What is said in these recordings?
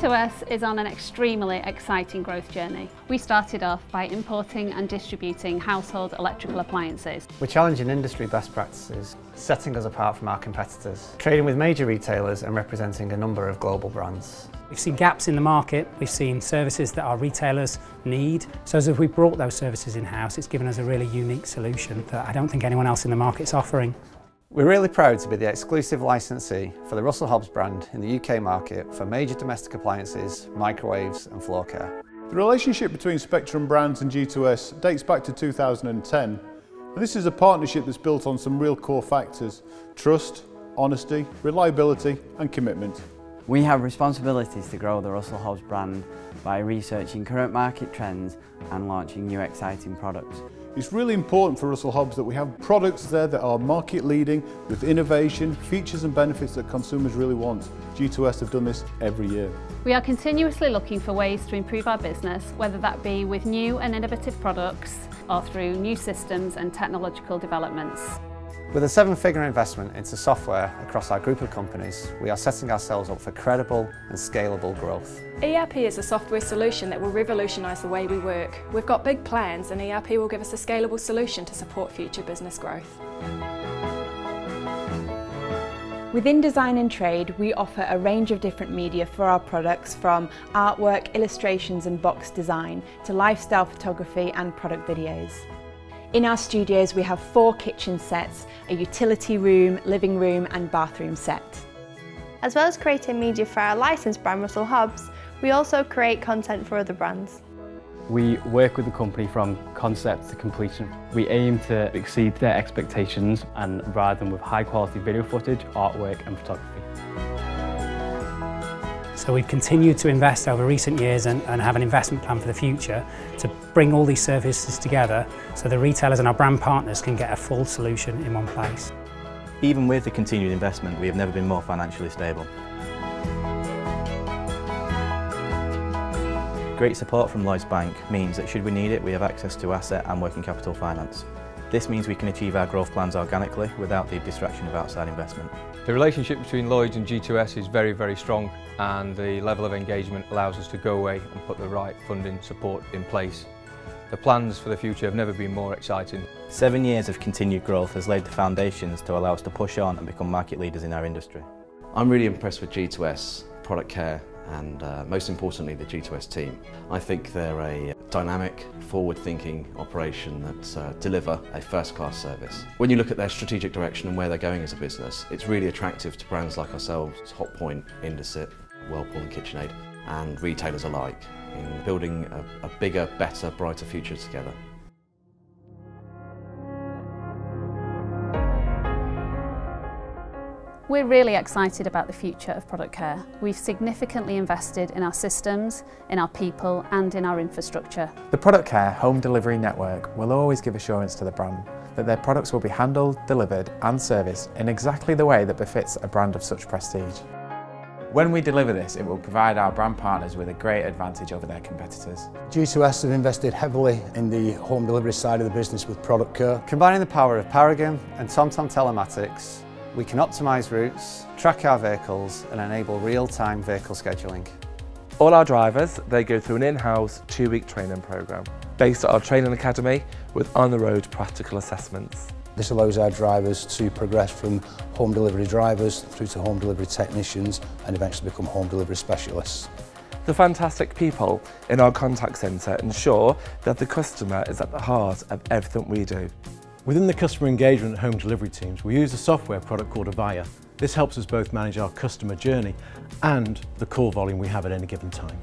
G2S is on an extremely exciting growth journey. We started off by importing and distributing household electrical appliances. We're challenging industry best practices, setting us apart from our competitors, trading with major retailers and representing a number of global brands. We've seen gaps in the market, we've seen services that our retailers need. So as if we brought those services in-house, it's given us a really unique solution that I don't think anyone else in the market's offering. We're really proud to be the exclusive licensee for the Russell Hobbs brand in the UK market for major domestic appliances, microwaves and floor care. The relationship between Spectrum Brands and G2S dates back to 2010. And this is a partnership that's built on some real core factors, trust, honesty, reliability and commitment. We have responsibilities to grow the Russell Hobbs brand by researching current market trends and launching new exciting products. It's really important for Russell Hobbs that we have products there that are market leading with innovation, features and benefits that consumers really want. G2S have done this every year. We are continuously looking for ways to improve our business, whether that be with new and innovative products or through new systems and technological developments. With a seven-figure investment into software across our group of companies, we are setting ourselves up for credible and scalable growth. ERP is a software solution that will revolutionise the way we work. We've got big plans and ERP will give us a scalable solution to support future business growth. Within Design and Trade, we offer a range of different media for our products from artwork, illustrations and box design to lifestyle photography and product videos. In our studios we have four kitchen sets, a utility room, living room and bathroom set. As well as creating media for our licensed brand Russell Hobbs, we also create content for other brands. We work with the company from concept to completion. We aim to exceed their expectations and provide them with high quality video footage, artwork and photography. So we've continued to invest over recent years and, and, have an investment plan for the future to bring all these services together so the retailers and our brand partners can get a full solution in one place. Even with the continued investment, we have never been more financially stable. Great support from Lloyds Bank means that should we need it, we have access to asset and working capital finance. This means we can achieve our growth plans organically without the distraction of outside investment. The relationship between Lloyds and G2S is very, very strong and the level of engagement allows us to go away and put the right funding support in place. The plans for the future have never been more exciting. Seven years of continued growth has laid the foundations to allow us to push on and become market leaders in our industry. I'm really impressed with G2S, product care and uh, most importantly the G2S team. I think they're a dynamic, forward-thinking operation that uh, deliver a first-class service. When you look at their strategic direction and where they're going as a business, it's really attractive to brands like ourselves, Hotpoint, Indesit, Whirlpool and KitchenAid, and retailers alike in building a, a bigger, better, brighter future together. We're really excited about the future of product care. We've significantly invested in our systems, in our people and in our infrastructure. The Product Care Home Delivery Network will always give assurance to the brand that their products will be handled, delivered and serviced in exactly the way that befits a brand of such prestige. When we deliver this, it will provide our brand partners with a great advantage over their competitors. G2S have invested heavily in the home delivery side of the business with Product Care. Combining the power of Paragon and TomTom Telematics, we can optimise routes, track our vehicles and enable real-time vehicle scheduling. All our drivers, they go through an in-house two-week training programme based at our training academy with on-the-road practical assessments. This allows our drivers to progress from home delivery drivers through to home delivery technicians and eventually become home delivery specialists. The fantastic people in our contact centre ensure that the customer is at the heart of everything we do. Within the customer engagement home delivery teams, we use a software product called Avaya. This helps us both manage our customer journey and the call volume we have at any given time.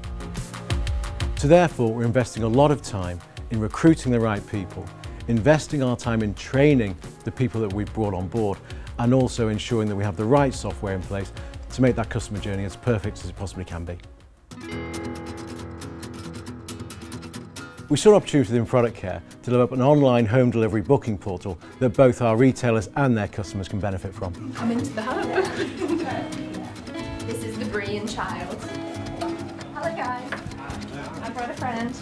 So therefore, we're investing a lot of time in recruiting the right people, investing our time in training the people that we've brought on board, and also ensuring that we have the right software in place to make that customer journey as perfect as it possibly can be. We saw an opportunity within Product Care to develop an online home delivery booking portal that both our retailers and their customers can benefit from. Come into the hub. this is the Brian child. Hello guys. I brought a friend.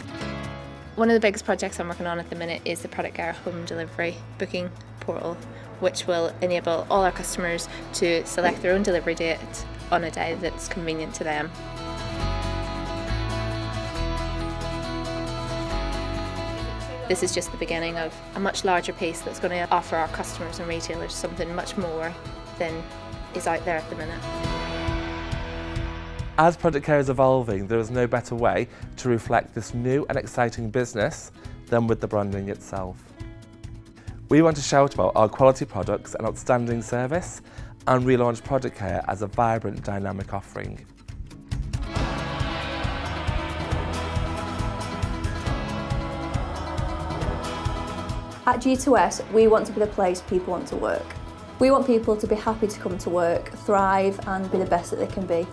One of the biggest projects I'm working on at the minute is the Product Care home delivery booking portal, which will enable all our customers to select their own delivery date on a day that's convenient to them. This is just the beginning of a much larger piece that's going to offer our customers and retailers something much more than is out there at the minute. As Product Care is evolving, there is no better way to reflect this new and exciting business than with the branding itself. We want to shout about our quality products and outstanding service and relaunch Product Care as a vibrant, dynamic offering. At G2S, we want to be the place people want to work. We want people to be happy to come to work, thrive and be the best that they can be.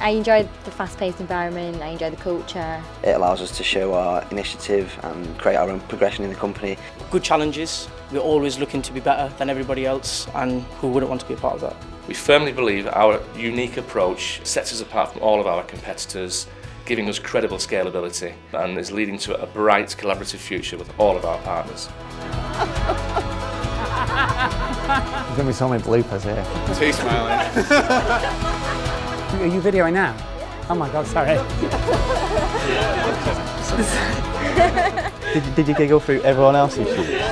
I enjoy the fast-paced environment, I enjoy the culture. It allows us to show our initiative and create our own progression in the company. Good challenges, we're always looking to be better than everybody else and who wouldn't want to be a part of that? We firmly believe our unique approach sets us apart from all of our competitors, giving us credible scalability and is leading to a bright collaborative future with all of our partners. There's going to be so many bloopers here. Too smiling. Are you videoing now? Oh my god, sorry. did, did you giggle through everyone else's shoes?